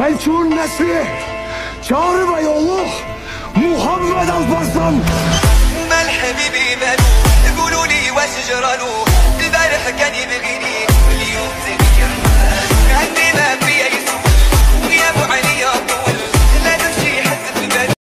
Selçuk'un nesli Çağrı Beyoğlu Muhammed Alparslan. ما الحبيب مالو قولوا لي واش جرالو